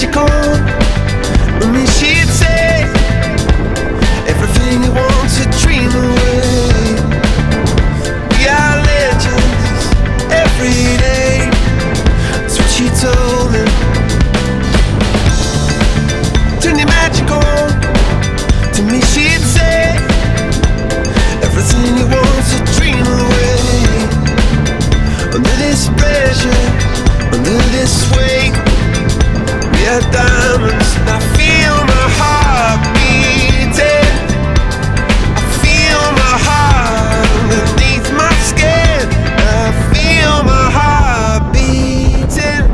magical. When we she'd say everything you want to dream away. We are legends every day. That's what she told him. Turn the magic on. To me, she'd say everything you want to dream away. Under this pressure, under this weight your diamonds. I feel my heart beating. I feel my heart beneath my skin. I feel my heart beating.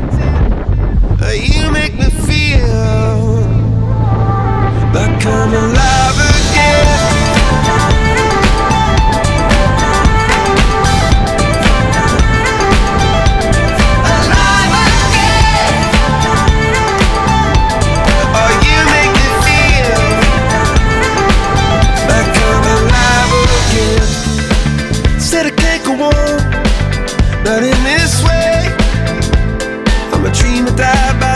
You make me feel like I'm alive. But in this way, I'm a dreamer that.